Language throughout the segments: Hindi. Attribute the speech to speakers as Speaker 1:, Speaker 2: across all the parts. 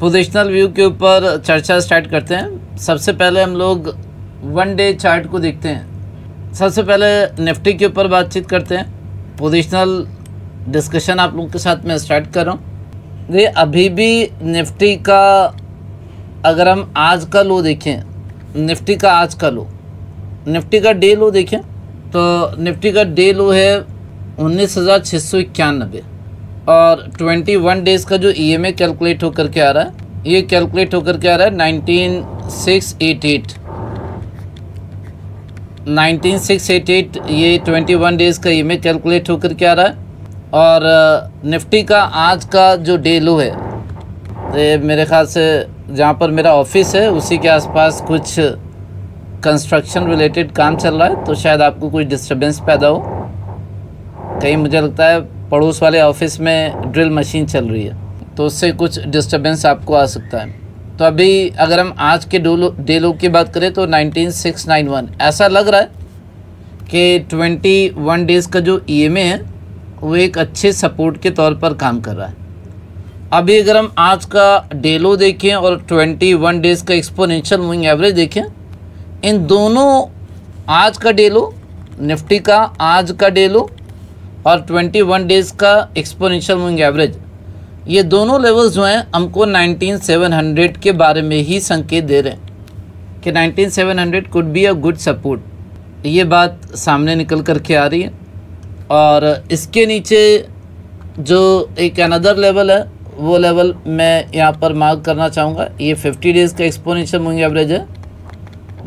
Speaker 1: पोजिशनल व्यू के ऊपर चर्चा स्टार्ट करते हैं। सबसे पहले हम लोग वन डे चार्ट को देखते हैं। सबसे पहले निफ्टी के ऊपर बातचीत करते हैं। पोजिशनल डिस्कशन आप लोगों के साथ मैं स्टार्ट कर। रहा हूँ ये अभी भी निफ्टी का, अगर हम आज का लो देखें निफ्टी का आज का लो निफ्टी का डे लो देखें तो निफ्टी का डे लो है उन्नीस हज़ार छः सौ इक्यानबे। और 21 डेज़ का जो ई e कैलकुलेट होकर के आ रहा है, ये कैलकुलेट होकर के आ रहा है nineteen six eight eight nineteen six eight eight ये 21 डेज़ का ई e कैलकुलेट होकर के आ रहा है। और निफ्टी का आज का जो डे लो है, ये मेरे ख्याल से जहाँ पर मेरा ऑफ़िस है, उसी के आसपास कुछ कंस्ट्रक्शन रिलेटेड काम चल रहा है तो शायद आपको कुछ डिस्टरबेंस पैदा हो। कहीं मुझे लगता है पड़ोस वाले ऑफ़िस में ड्रिल मशीन चल रही है तो उससे कुछ डिस्टरबेंस आपको आ सकता है। तो अभी अगर हम आज के डोलो डे लो की बात करें तो 19691 ऐसा लग रहा है कि 21 डेज़ का जो ई e है, वो एक अच्छे सपोर्ट के तौर पर काम कर रहा है। अभी अगर हम आज का डेलो देखें और 21 डेज़ का एक्सपोनेंशियल मूविंग एवरेज देखें, इन दोनों आज का डेलो, निफ्टी का आज का डेलो और 21 डेज़ का एक्सपोनेंशियल मूविंग एवरेज ये दोनों लेवल्स जो हैं, हमको 19700 के बारे में ही संकेत दे रहे हैं कि 19700 could be a good support ये बात सामने निकल कर के आ रही है और इसके नीचे जो एक अनदर लेवल है, वो लेवल मैं यहाँ पर मार्क करना चाहूँगा। ये 50 डेज़ का एक्सपोनेंशियल मूविंग एवरेज है।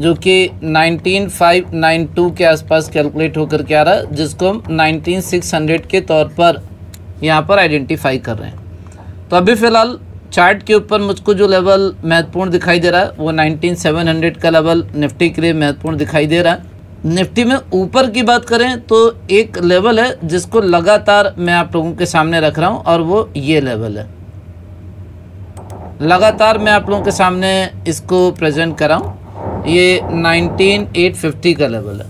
Speaker 1: जो कि 19592 के आसपास कैलकुलेट होकर के आ रहा है, जिसको हम 19600 के तौर पर यहाँ पर आइडेंटिफाई कर रहे हैं। तो अभी फ़िलहाल चार्ट के ऊपर मुझको जो लेवल महत्वपूर्ण दिखाई दे रहा है, वो 19700 का लेवल निफ्टी के लिए महत्वपूर्ण दिखाई दे रहा है। निफ्टी में ऊपर की बात करें तो एक लेवल है जिसको लगातार मैं आप लोगों के सामने रख रहा हूँ, और वो ये लेवल है। लगातार मैं आप लोगों के सामने इसको प्रेजेंट कर रहा हूँ। ये 19850 का लेवल है।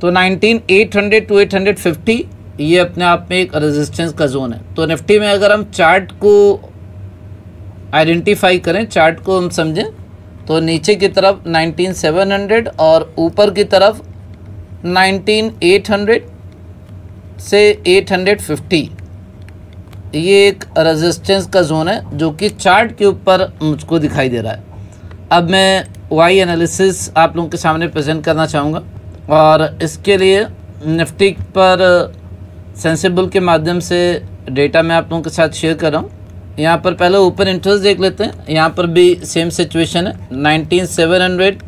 Speaker 1: तो 19800 टू 850 ये अपने आप में एक रेजिस्टेंस का जोन है। तो निफ्टी में अगर हम चार्ट को आइडेंटिफाई करें चार्ट को हम समझें तो नीचे की तरफ़ 19700 और ऊपर की तरफ़ 19800 से 850 ये एक रेजिस्टेंस का जोन है, जो कि चार्ट के ऊपर मुझको दिखाई दे रहा है। अब मैं वाई एनालिसिस आप लोगों के सामने प्रेजेंट करना चाहूँगा, और इसके लिए निफ्टी पर सेंसिबल के माध्यम से डेटा मैं आप लोगों के साथ शेयर कर रहा हूँ। यहाँ पर पहले ओपन इंटरेस्ट देख लेते हैं। यहाँ पर भी सेम सिचुएशन है। नाइनटीन सेवन हंड्रेड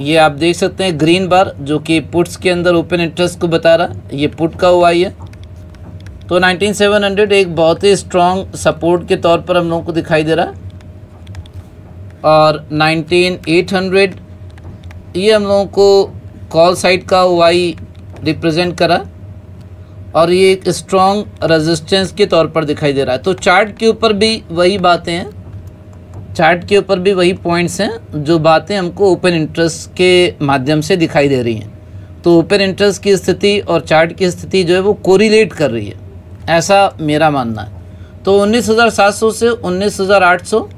Speaker 1: ये आप देख सकते हैं ग्रीन बार जो कि पुट्स के अंदर ओपन इंटरेस्ट को बता रहा है। ये पुट का हुआ है। तो 19700 एक बहुत ही स्ट्रॉन्ग सपोर्ट के तौर पर हम लोगों को दिखाई दे रहा और 19800 ये हम लोगों को कॉल साइड का वाई रिप्रेजेंट करा और ये एक स्ट्रॉन्ग रेजिस्टेंस के तौर पर दिखाई दे रहा है। तो चार्ट के ऊपर भी वही बातें हैं। चार्ट के ऊपर भी वही पॉइंट्स हैं जो बातें हमको ओपन इंटरेस्ट के माध्यम से दिखाई दे रही हैं। तो ओपन इंटरेस्ट की स्थिति और चार्ट की स्थिति जो है वो कोरिलेट कर रही है। ऐसा मेरा मानना है। तो 19,700 से 19,800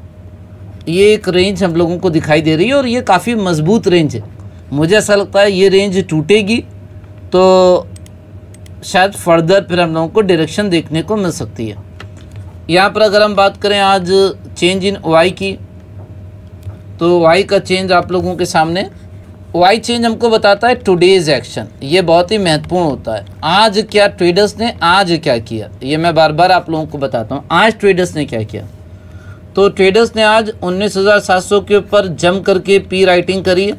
Speaker 1: ये एक रेंज हम लोगों को दिखाई दे रही है और ये काफ़ी मज़बूत रेंज है। मुझे ऐसा लगता है ये रेंज टूटेगी तो शायद फर्दर फिर हम लोगों को डायरेक्शन देखने को मिल सकती है। यहाँ पर अगर हम बात करें आज चेंज इन वाई की तो वाई का चेंज आप लोगों के सामने वाई चेंज हमको बताता है टुडेज एक्शन ये बहुत ही महत्वपूर्ण होता है। आज क्या ट्रेडर्स ने आज क्या किया? ये मैं बार बार आप लोगों को बताता हूँ। आज ट्रेडर्स ने क्या किया? तो ट्रेडर्स ने आज 19,700 के ऊपर जम करके पी राइटिंग करी है।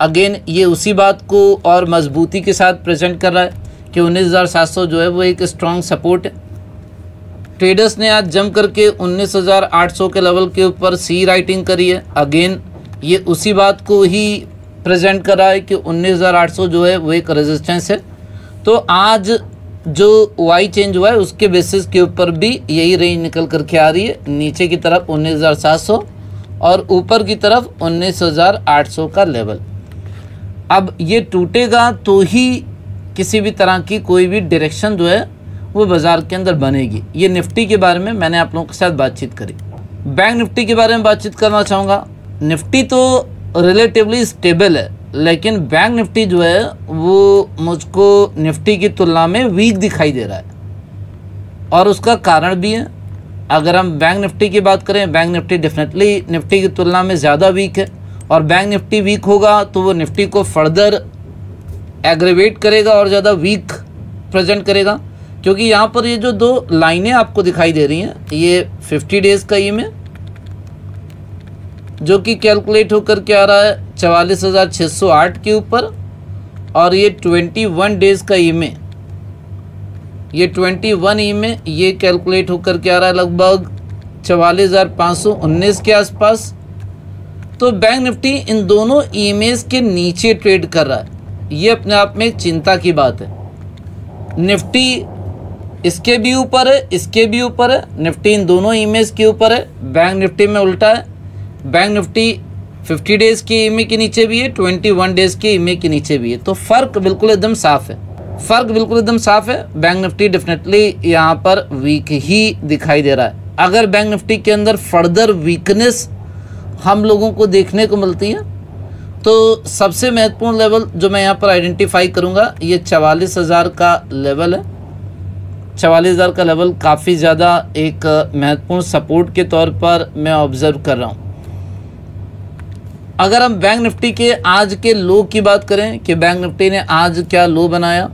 Speaker 1: अगेन ये उसी बात को और मजबूती के साथ प्रेजेंट कर रहा है कि 19,700 जो है वो एक स्ट्रॉन्ग सपोर्ट है। ट्रेडर्स ने आज जम करके 19,800 के लेवल के ऊपर सी राइटिंग करी है। अगेन ये उसी बात को ही प्रेजेंट करा है कि 19,800 जो है वो एक रेजिस्टेंस है। तो आज जो वाई चेंज हुआ है उसके बेसिस के ऊपर भी यही रेंज निकल करके आ रही है नीचे की तरफ़ 19,700 और ऊपर की तरफ़ 19,800 का लेवल अब ये टूटेगा तो ही किसी भी तरह की कोई भी डायरेक्शन जो है वो बाज़ार के अंदर बनेगी। ये निफ्टी के बारे में मैंने आप लोगों के साथ बातचीत करी। बैंक निफ्टी के बारे में बातचीत करना चाहूँगा। निफ्टी तो रिलेटिवली स्टेबल है, लेकिन बैंक निफ्टी जो है, वो मुझको निफ्टी की तुलना में वीक दिखाई दे रहा है। और उसका कारण भी है, अगर हम बैंक निफ्टी की बात करें बैंक निफ्टी डेफिनेटली निफ्टी की तुलना में ज़्यादा वीक है, और बैंक निफ्टी वीक होगा तो वो निफ्टी को फर्दर एग्रेवेट करेगा और ज़्यादा वीक प्रेजेंट करेगा। क्योंकि यहाँ पर ये जो दो लाइनें आपको दिखाई दे रही हैं, ये 50 डेज़ का ई में जो कि कैलकुलेट होकर के आ रहा है चवालीस हज़ार छः सौ आठ के ऊपर, और ये 21 डेज़ का ई में ये 21 ई में ये कैलकुलेट होकर के आ रहा है लगभग चवालीस हज़ार पाँच सौ उन्नीस के आसपास। तो बैंक निफ्टी इन दोनों ईमेज के नीचे ट्रेड कर रहा है। ये अपने आप में चिंता की बात है। निफ्टी इसके भी ऊपर है, इसके भी ऊपर है, निफ्टी इन दोनों इमेज के ऊपर है। बैंक निफ्टी में उल्टा है। बैंक निफ्टी 50 डेज़ की इमे के नीचे भी है 21 डेज़ की इमे के नीचे भी है। तो फ़र्क बिल्कुल एकदम साफ़ है। फ़र्क बिल्कुल एकदम साफ़ है। बैंक निफ्टी डेफिनेटली यहाँ पर वीक ही दिखाई दे रहा है। अगर बैंक निफ्टी के अंदर फर्दर वीकनेस हम लोगों को देखने को मिलती है तो सबसे महत्वपूर्ण लेवल जो मैं यहाँ पर आइडेंटिफाई करूँगा, ये चवालीस हज़ार का लेवल है। चवालीस हज़ार का लेवल काफ़ी ज़्यादा एक महत्वपूर्ण सपोर्ट के तौर पर मैं ऑब्ज़र्व कर रहा हूँ। अगर हम बैंक निफ्टी के आज के लो की बात करें कि बैंक निफ्टी ने आज क्या लो बनाया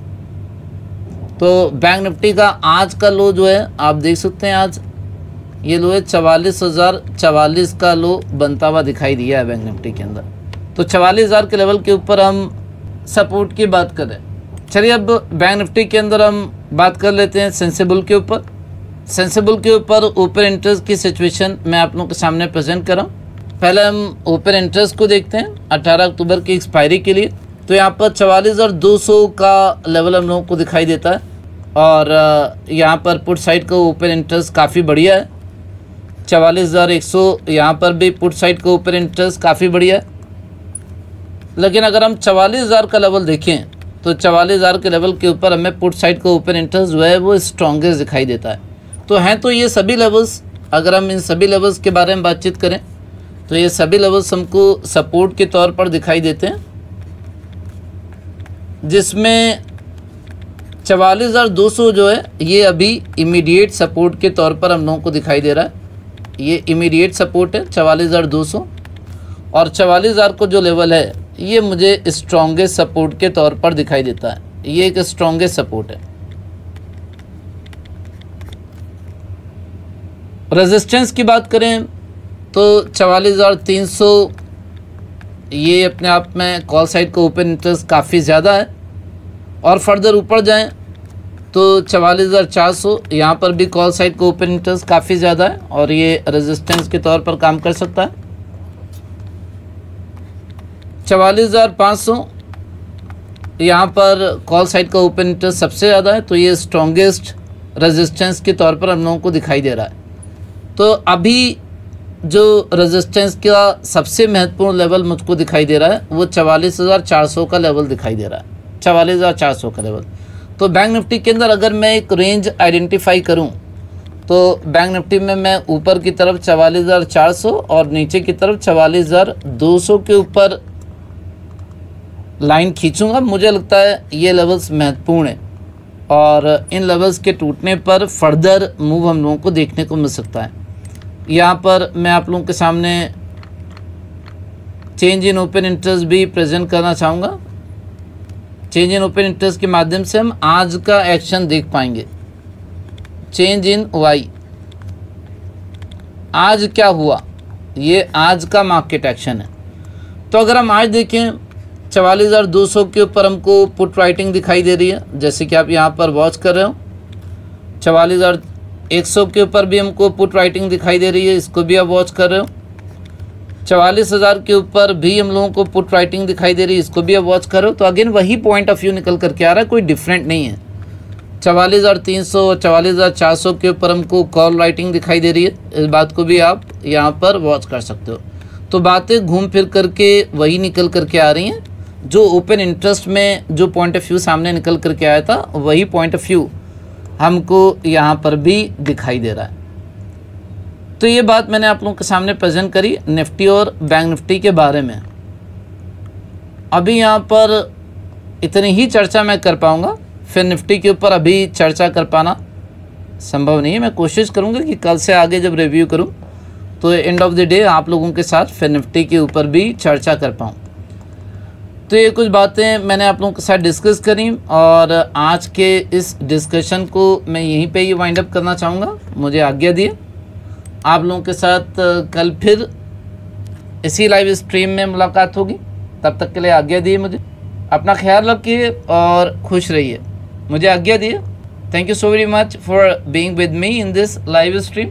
Speaker 1: तो बैंक निफ्टी का आज का लो जो है, आप देख सकते हैं आज, ये लो है चवालीस हज़ार चवालीस का लो बनता हुआ दिखाई दिया है बैंक निफ्टी के अंदर। तो चवालीस हज़ार के लेवल के ऊपर हम सपोर्ट की बात करें चलिए अब बैंक निफ्टी के अंदर हम बात कर लेते हैं सेंसिबल के ऊपर। सेंसिबल के ऊपर ओपन इंटरेस्ट की सिचुएशन मैं आप लोगों के सामने प्रेजेंट कर रहा हूँ। पहले हम ओपन इंटरेस्ट को देखते हैं 18 अक्टूबर की एक्सपायरी के लिए। तो यहाँ पर चवालीस दो सौ का लेवल हम लोगों को दिखाई देता है। और यहाँ पर पुट साइड का ओपन इंटरेस्ट काफ़ी बढ़िया है। चवालीस हज़ार एक सौ यहाँ पर भी पुट साइड का ओपन इंटरेस्ट काफ़ी बढ़िया है। लेकिन अगर हम चवालीस हज़ार का लेवल देखें तो चवालीस हज़ार के लेवल के ऊपर हमें पुट साइड का ओपन इंटरेस्ट जो है, वो स्ट्रॉन्गेस्ट दिखाई देता है। तो हैं तो ये सभी लेवल्स अगर हम इन सभी लेवल्स के बारे में बातचीत करें तो ये सभी लेवल्स हमको सपोर्ट के तौर पर दिखाई देते हैं। जिसमें चवालीस हज़ार दो सौ जो है, ये अभी इमीडिएट सपोर्ट के तौर पर हम लोगों को दिखाई दे रहा है। ये इमीडिएट सपोर्ट है, चवालीस हज़ार दो सौ। और चवालीस हज़ार को जो लेवल है, ये मुझे स्ट्रॉन्गेस्ट सपोर्ट के तौर पर दिखाई देता है। ये एक स्ट्रॉन्गेस्ट सपोर्ट है। रेजिस्टेंस की बात करें तो चवालीस हज़ार तीन सौ ये अपने आप में कॉल साइड का ओपन इंटरेस्ट काफ़ी ज़्यादा है। और फर्दर ऊपर जाएँ तो चवालीस हज़ार चार सौ यहाँ पर भी कॉल साइड का ओपन इंटरेस्ट काफ़ी ज़्यादा है और ये रेजिस्टेंस के तौर पर काम कर सकता है। चवालीस हज़ार पाँच सौ यहाँ पर कॉल साइड का ओपन इंटरेस्ट सबसे ज़्यादा है तो ये स्ट्रॉन्गेस्ट रेजिस्टेंस के तौर पर हम लोगों को दिखाई दे रहा है। तो अभी जो रेजिस्टेंस का सबसे महत्वपूर्ण लेवल मुझको दिखाई दे रहा है, वो चवालीस हज़ार चार सौ का लेवल दिखाई दे रहा है। चवालीस हज़ार चार सौ का लेवल तो बैंक निफ्टी के अंदर अगर मैं एक रेंज आइडेंटिफाई करूँ तो बैंक निफ्टी में मैं ऊपर की तरफ़ चवालीस हज़ार चार सौ और नीचे की तरफ़ चवालीस हज़ार दो सौ के ऊपर लाइन खींचूँगा। मुझे लगता है ये लेवल्स महत्वपूर्ण है और इन लेवल्स के टूटने पर फर्दर मूव हम लोगों को देखने को मिल सकता है। यहाँ पर मैं आप लोगों के सामने चेंज इन ओपन इंटरेस्ट भी प्रेजेंट करना चाहूँगा। चेंज इन ओपन इंटरेस्ट के माध्यम से हम आज का एक्शन देख पाएँगे। चेंज इन वाई आज क्या हुआ? ये आज का मार्केट एक्शन है। तो अगर हम आज देखें, चवालीस हज़ार दो सौ के ऊपर हमको पुट राइटिंग दिखाई दे रही है। जैसे कि आप यहाँ पर वॉच कर रहे हो। चवालीस हज़ार एक सौ के ऊपर भी हमको पुट राइटिंग दिखाई दे रही है, इसको भी आप वॉच कर रहे हो। चवालीस हज़ार के ऊपर भी हम लोगों को पुट राइटिंग दिखाई दे रही है, इसको भी आप वॉच कर रहे हो। तो अगेन वही पॉइंट ऑफ़ व्यू निकल करके आ रहा है, कोई डिफरेंट नहीं है। चवालीस हज़ार तीन सौ, चवालीस हज़ार चार सौ के ऊपर हमको कॉल राइटिंग दिखाई दे रही है। इस बात को भी आप यहाँ पर वॉच कर सकते हो। तो बातें घूम फिर करके वही निकल करके आ रही हैं, जो ओपन इंटरेस्ट में जो पॉइंट ऑफ़ व्यू सामने निकल करके आया था, वही पॉइंट ऑफ़ व्यू हमको यहाँ पर भी दिखाई दे रहा है। तो ये बात मैंने आप लोगों के सामने प्रेजेंट करी निफ्टी और बैंक निफ्टी के बारे में। अभी यहाँ पर इतनी ही चर्चा मैं कर पाऊँगा, फिर निफ्टी के ऊपर अभी चर्चा कर पाना संभव नहीं है। मैं कोशिश करूँगा कि कल से आगे जब रिव्यू करूँ तो एंड ऑफ़ द डे आप लोगों के साथ फिर निफ्टी के ऊपर भी चर्चा कर पाऊँ। तो ये कुछ बातें मैंने आप लोगों के साथ डिस्कस करी और आज के इस डिस्कशन को मैं यहीं पे ही वाइंड अप करना चाहूँगा। मुझे आज्ञा दिए। आप लोगों के साथ कल फिर इसी लाइव स्ट्रीम में मुलाकात होगी। तब तक के लिए आज्ञा दिए मुझे। अपना ख्याल रखिए और खुश रहिए। मुझे आज्ञा दिए। Thank you so very much for being with me in this live stream